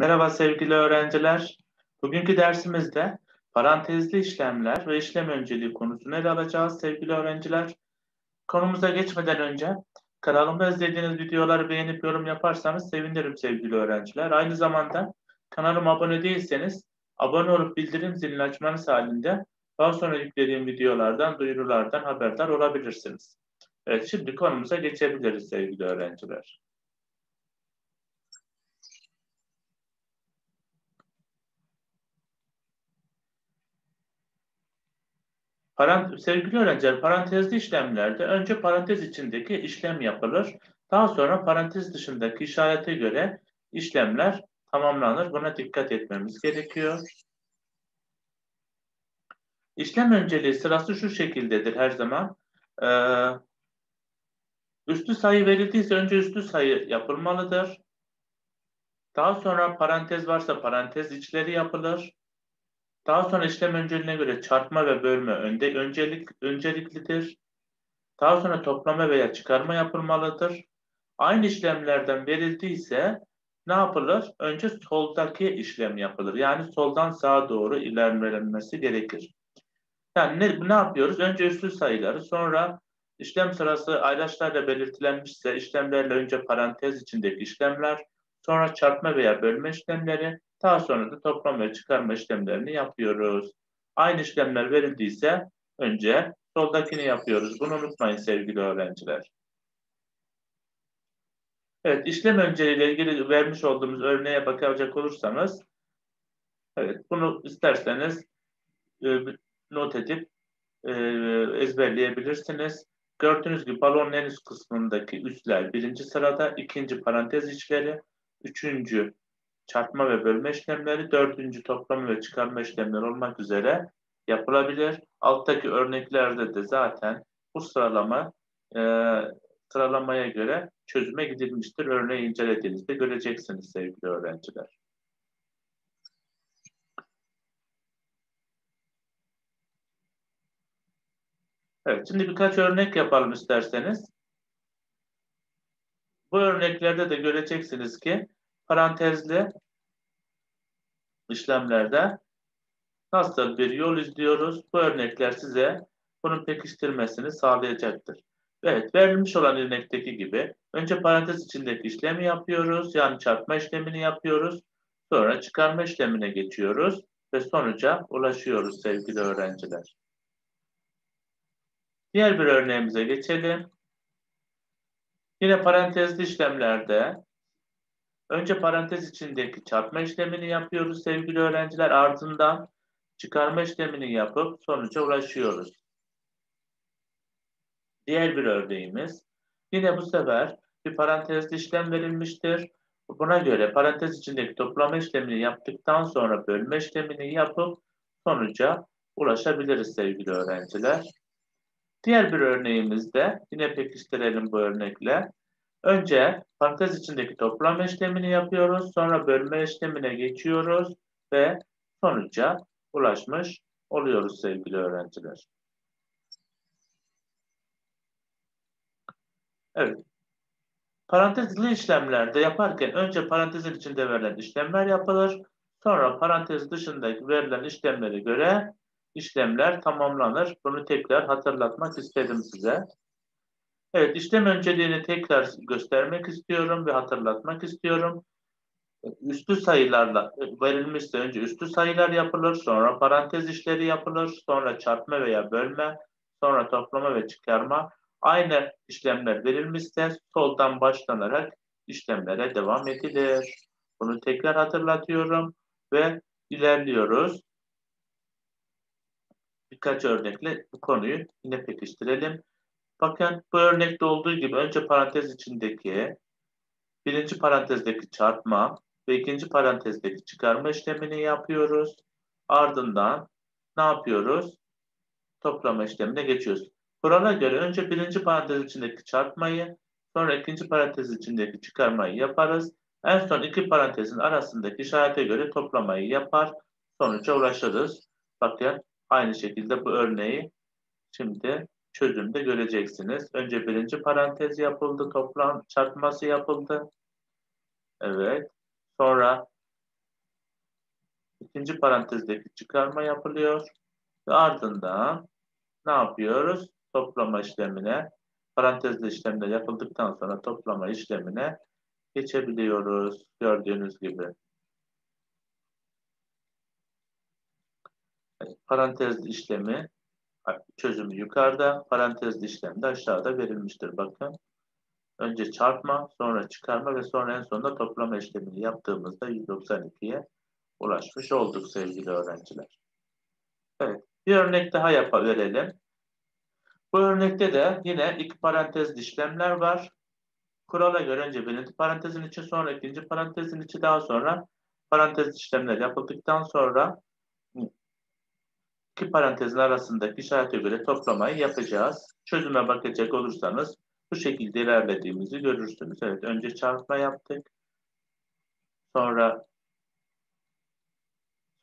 Merhaba sevgili öğrenciler. Bugünkü dersimizde parantezli işlemler ve işlem önceliği konusunu ele alacağız sevgili öğrenciler. Konumuza geçmeden önce kanalımda izlediğiniz videoları beğenip yorum yaparsanız sevinirim sevgili öğrenciler. Aynı zamanda kanalıma abone değilseniz abone olup bildirim zilini açmanız halinde daha sonra yüklediğim videolardan, duyurulardan haberdar olabilirsiniz. Evet şimdi konumuza geçebiliriz sevgili öğrenciler. Parant sevgili öğrenciler, parantezli işlemlerde önce parantez içindeki işlem yapılır. Daha sonra parantez dışındaki işarete göre işlemler tamamlanır. Buna dikkat etmemiz gerekiyor. İşlem önceliği sırası şu şekildedir her zaman. Ee, üstü sayı verildiyse önce üstü sayı yapılmalıdır. Daha sonra parantez varsa parantez içleri yapılır. Daha sonra işlem önceliğine göre çarpma ve bölme önde öncelik önceliklidir. Daha sonra toplama veya çıkarma yapılmalıdır. Aynı işlemlerden verildiyse ne yapılır? Önce soldaki işlem yapılır. Yani soldan sağa doğru ilerlenmesi gerekir. Yani ne, ne yapıyoruz? Önce üstü sayıları, sonra işlem sırası ayraçlarla belirtilenmişse işlemlerle önce parantez içindeki işlemler, sonra çarpma veya bölme işlemleri, daha sonra da toplama ve çıkarma işlemlerini yapıyoruz. Aynı işlemler verildiyse önce soldakini yapıyoruz. Bunu unutmayın sevgili öğrenciler. Evet, işlem önceliğiyle ilgili vermiş olduğumuz örneğe bakacak olursanız, evet, bunu isterseniz e, not edip e, ezberleyebilirsiniz. Gördüğünüz gibi balonun en üst kısmındaki üsler birinci sırada, ikinci parantez içleri, üçüncü çarpma ve bölme işlemleri, dördüncü toplama ve çıkarma işlemleri olmak üzere yapılabilir. Alttaki örneklerde de zaten bu sıralama e, sıralamaya göre çözüme gidilmiştir. Örneği incelediğinizde göreceksiniz sevgili öğrenciler. Evet, şimdi birkaç örnek yapalım isterseniz. Bu örneklerde de göreceksiniz ki parantezli işlemlerde nasıl bir yol izliyoruz? Bu örnekler size bunun pekiştirmesini sağlayacaktır. Evet, verilmiş olan örnekteki gibi önce parantez içindeki işlemi yapıyoruz. Yani çarpma işlemini yapıyoruz. Sonra çıkarma işlemine geçiyoruz ve sonuca ulaşıyoruz sevgili öğrenciler. Diğer bir örneğimize geçelim. Yine parantezli işlemlerde önce parantez içindeki çarpma işlemini yapıyoruz sevgili öğrenciler. Ardından çıkarma işlemini yapıp sonuca ulaşıyoruz. Diğer bir örneğimiz. Yine bu sefer bir parantezli işlem verilmiştir. Buna göre parantez içindeki toplama işlemini yaptıktan sonra bölme işlemini yapıp sonuca ulaşabiliriz sevgili öğrenciler. Diğer bir örneğimizde yine pekiştirelim bu örnekle. Önce parantez içindeki toplama işlemini yapıyoruz. Sonra bölme işlemine geçiyoruz ve sonuca ulaşmış oluyoruz sevgili öğrenciler. Evet. Parantezli işlemlerde yaparken önce parantezin içinde verilen işlemler yapılır. Sonra parantez dışındaki verilen işlemlere göre işlemler tamamlanır. Bunu tekrar hatırlatmak istedim size. Evet, işlem önceliğini tekrar göstermek istiyorum ve hatırlatmak istiyorum. Üstü sayılarla verilmişse önce üstü sayılar yapılır, sonra parantez işleri yapılır, sonra çarpma veya bölme, sonra toplama ve çıkarma. Aynı işlemler verilmişse soldan başlanarak işlemlere devam edilir. Bunu tekrar hatırlatıyorum ve ilerliyoruz birkaç örnekle bu konuyu yine pekiştirelim. Bakın bu örnekte olduğu gibi önce parantez içindeki birinci parantezdeki çarpma ve ikinci parantezdeki çıkarma işlemini yapıyoruz. Ardından ne yapıyoruz? Toplama işlemine geçiyoruz. Kurala göre önce birinci parantez içindeki çarpmayı, sonra ikinci parantez içindeki çıkarmayı yaparız. En son iki parantezin arasındaki işarete göre toplamayı yapar, sonuca ulaşırız. Bakın Aynı şekilde bu örneği şimdi çözümde göreceksiniz. Önce birinci parantez yapıldı, toplam çarpması yapıldı. Evet. Sonra ikinci parantezdeki çıkarma yapılıyor. Ve ardından ne yapıyoruz? Toplama işlemine, parantezli işlemler yapıldıktan sonra toplama işlemine geçebiliyoruz. Gördüğünüz gibi. Parantezli işlemi çözümü yukarıda, parantezli işlem de aşağıda verilmiştir. Bakın. Önce çarpma, sonra çıkarma ve sonra en sonunda toplama işlemini yaptığımızda 192'ye ulaşmış olduk sevgili öğrenciler. Evet, bir örnek daha yapabilirim. Bu örnekte de yine iki parantezli işlemler var. Kurala göre önce birinci parantezin içi, sonra ikinci parantezin içi, daha sonra parantez işlemler yapıldıktan sonra iki parantezin arasındaki işarete göre toplamayı yapacağız. Çözüme bakacak olursanız bu şekilde ilerlediğimizi görürsünüz. Evet, önce çarpma yaptık. Sonra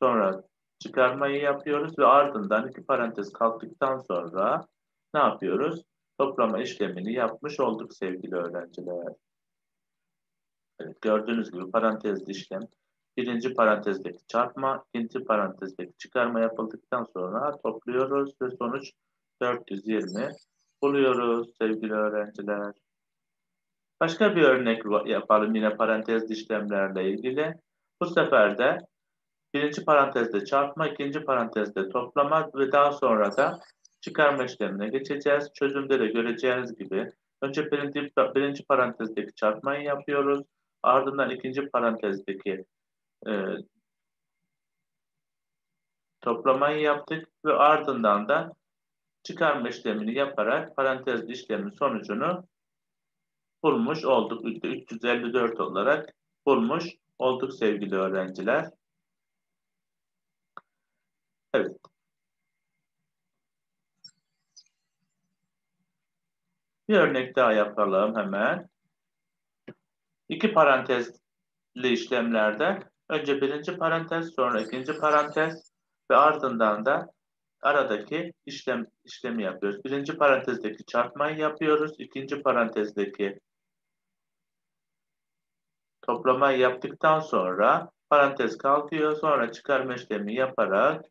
sonra çıkarmayı yapıyoruz ve ardından iki parantez kalktıktan sonra ne yapıyoruz? Toplama işlemini yapmış olduk sevgili öğrenciler. Evet, gördüğünüz gibi parantezli işlem birinci parantezdeki çarpma, ikinci parantezdeki çıkarma yapıldıktan sonra topluyoruz ve sonuç 420 buluyoruz sevgili öğrenciler. Başka bir örnek yapalım yine parantezli işlemlerle ilgili. Bu sefer de birinci parantezde çarpma, ikinci parantezde toplama ve daha sonra da çıkarma işlemine geçeceğiz. Çözümde de göreceğiniz gibi önce birinci, birinci parantezdeki çarpmayı yapıyoruz. Ardından ikinci parantezdeki e, toplamayı yaptık ve ardından da çıkarma işlemini yaparak parantez işlemin sonucunu bulmuş olduk. 354 olarak bulmuş olduk sevgili öğrenciler. Evet. Bir örnek daha yapalım hemen. İki parantezli işlemlerde önce birinci parantez sonra ikinci parantez ve ardından da aradaki işlem işlemi yapıyoruz. Birinci parantezdeki çarpmayı yapıyoruz. İkinci parantezdeki toplamayı yaptıktan sonra parantez kalkıyor. Sonra çıkarma işlemi yaparak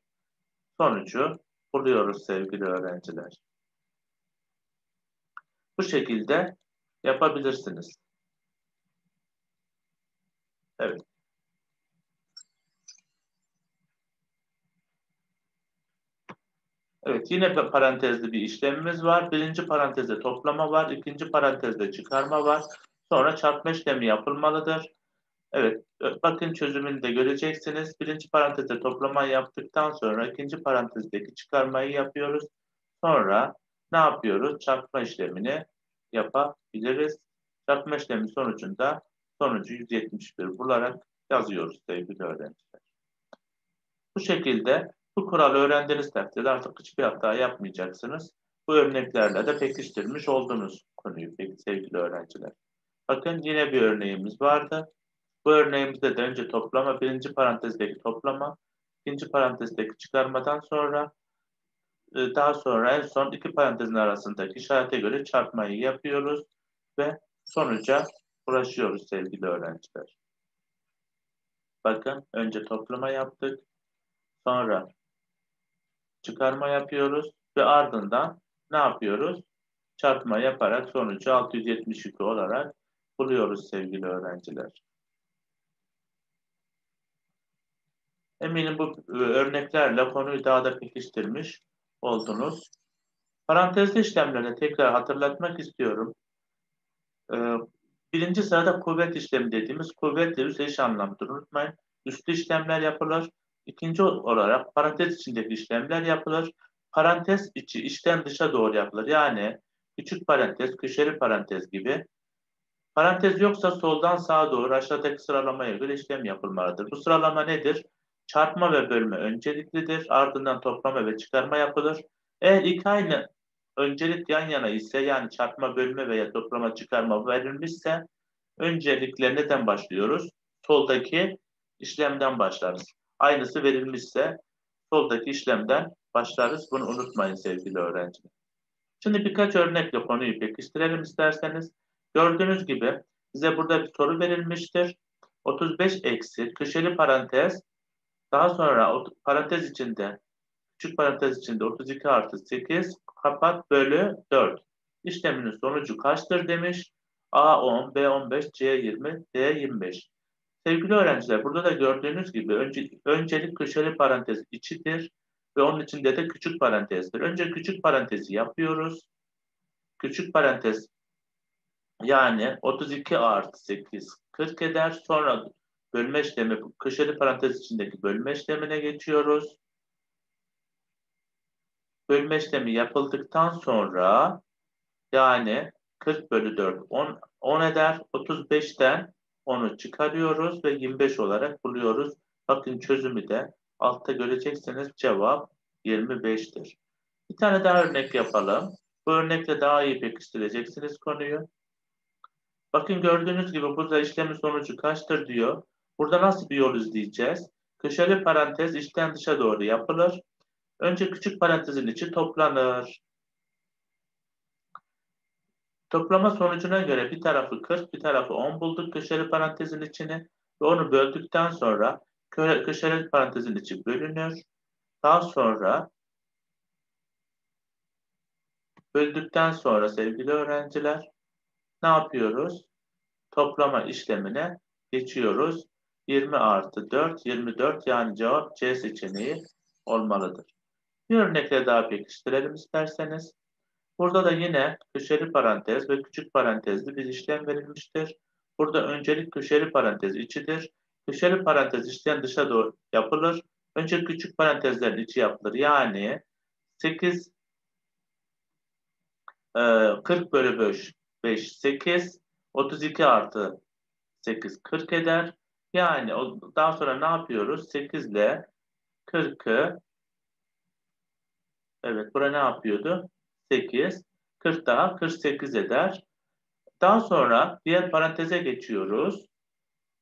sonucu buluyoruz sevgili öğrenciler. Bu şekilde yapabilirsiniz. Evet. Evet yine parantezli bir işlemimiz var. Birinci parantezde toplama var. ikinci parantezde çıkarma var. Sonra çarpma işlemi yapılmalıdır. Evet bakın çözümünü de göreceksiniz. Birinci parantezde toplama yaptıktan sonra ikinci parantezdeki çıkarmayı yapıyoruz. Sonra ne yapıyoruz? Çarpma işlemini yapabiliriz. Çarpma işlemi sonucunda sonucu 171 bularak yazıyoruz sevgili öğrenciler. Bu şekilde bu kuralı öğrendiğiniz takdirde artık hiçbir hata yapmayacaksınız. Bu örneklerle de pekiştirmiş oldunuz konuyu sevgili öğrenciler. Bakın yine bir örneğimiz vardı. Bu örneğimizde de önce toplama, birinci parantezdeki toplama, ikinci parantezdeki çıkarmadan sonra e, daha sonra en son iki parantezin arasındaki işarete göre çarpmayı yapıyoruz ve sonuca ulaşıyoruz sevgili öğrenciler. Bakın önce toplama yaptık. Sonra çıkarma yapıyoruz ve ardından ne yapıyoruz? Çarpma yaparak sonucu 672 olarak buluyoruz sevgili öğrenciler. Eminim bu e, örneklerle konuyu daha da pekiştirmiş oldunuz. Parantezli işlemlerini tekrar hatırlatmak istiyorum. E, birinci sırada kuvvet işlemi dediğimiz kuvvetle üst eş anlamdır. Unutmayın. Üstü işlemler yapılır. İkinci olarak parantez içindeki işlemler yapılır. Parantez içi işten dışa doğru yapılır. Yani küçük parantez, köşeli parantez gibi. Parantez yoksa soldan sağa doğru aşağıdaki sıralamaya göre işlem yapılmalıdır. Bu sıralama nedir? Çarpma ve bölme önceliklidir. Ardından toplama ve çıkarma yapılır. Eğer iki aynı öncelik yan yana ise yani çarpma, bölme veya toplama, çıkarma verilmişse öncelikle neden başlıyoruz? Soldaki işlemden başlarız. Aynısı verilmişse soldaki işlemden başlarız. Bunu unutmayın sevgili öğrenciler. Şimdi birkaç örnekle konuyu pekiştirelim isterseniz. Gördüğünüz gibi size burada bir soru verilmiştir. 35 eksi köşeli parantez Daha sonra parantez içinde küçük parantez içinde 32 artı 8 kapat bölü 4. İşleminin sonucu kaçtır demiş. A 10, B 15, C 20, D 25. Sevgili öğrenciler burada da gördüğünüz gibi önce, öncelik köşeli parantez içidir ve onun içinde de küçük parantezdir. Önce küçük parantezi yapıyoruz. Küçük parantez yani 32 artı 8 40 eder. Sonra bölme işlemi köşeli parantez içindeki bölme işlemine geçiyoruz. Bölme işlemi yapıldıktan sonra yani 40 bölü 4 10, 10 eder. 35'ten 10'u çıkarıyoruz ve 25 olarak buluyoruz. Bakın çözümü de altta göreceksiniz cevap 25'tir. Bir tane daha örnek yapalım. Bu örnekle daha iyi pekiştireceksiniz konuyu. Bakın gördüğünüz gibi burada işlemin sonucu kaçtır diyor. Burada nasıl bir yol izleyeceğiz? Köşeli parantez içten dışa doğru yapılır. Önce küçük parantezin içi toplanır. Toplama sonucuna göre bir tarafı 40, bir tarafı 10 bulduk köşeli parantezin içini ve onu böldükten sonra köşeli parantezin içi bölünür. Daha sonra böldükten sonra sevgili öğrenciler ne yapıyoruz? Toplama işlemine geçiyoruz. 20 artı 4, 24 yani cevap C seçeneği olmalıdır. Bir örnekle daha pekiştirelim isterseniz. Burada da yine köşeli parantez ve küçük parantezli bir işlem verilmiştir. Burada öncelik köşeli parantez içidir. Köşeli parantez işlem dışa doğru yapılır. Önce küçük parantezlerin içi yapılır. Yani 8 40 bölü 5, 5 8 32 artı 8 40 eder. Yani daha sonra ne yapıyoruz? 8 ile 40'ı evet bura ne yapıyordu? 8 40 daha 48 eder. Daha sonra diğer paranteze geçiyoruz.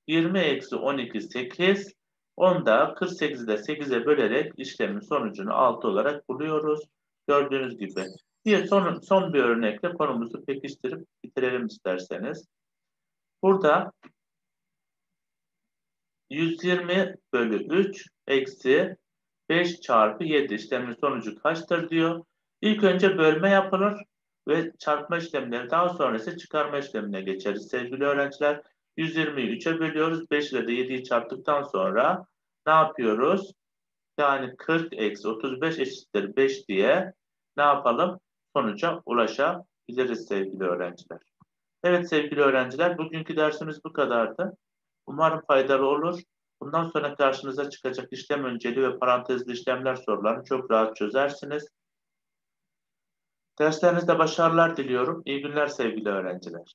20 eksi 12 8 10 da 48'i de 8'e bölerek işlemin sonucunu 6 olarak buluyoruz. Gördüğünüz gibi. Bir son, son bir örnekle konumuzu pekiştirip bitirelim isterseniz. Burada 120 bölü 3 eksi 5 çarpı 7 işlemin sonucu kaçtır diyor. İlk önce bölme yapılır ve çarpma işlemleri daha sonra ise çıkarma işlemine geçeriz. Sevgili öğrenciler 120'yi 3'e bölüyoruz. 5 ile de 7'yi çarptıktan sonra ne yapıyoruz? Yani 40 eksi 35 eşittir 5 diye ne yapalım? Sonuca ulaşabiliriz sevgili öğrenciler. Evet sevgili öğrenciler bugünkü dersimiz bu kadardı. Umarım faydalı olur. Bundan sonra karşınıza çıkacak işlem önceli ve parantezli işlemler sorularını çok rahat çözersiniz. Derslerinizde başarılar diliyorum. İyi günler sevgili öğrenciler.